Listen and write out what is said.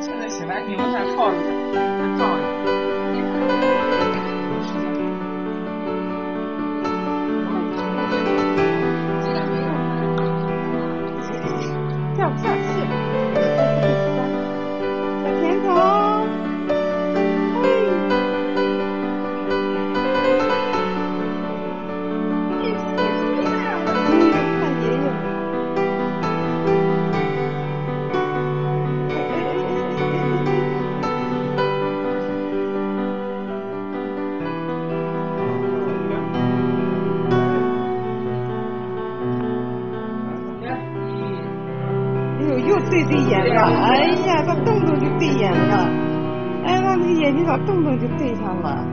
现在醒来，你们在套着，在照着。这样。又对对眼了，哎呀，他动动就对眼了，哎，他那你眼睛咋动动就对上了。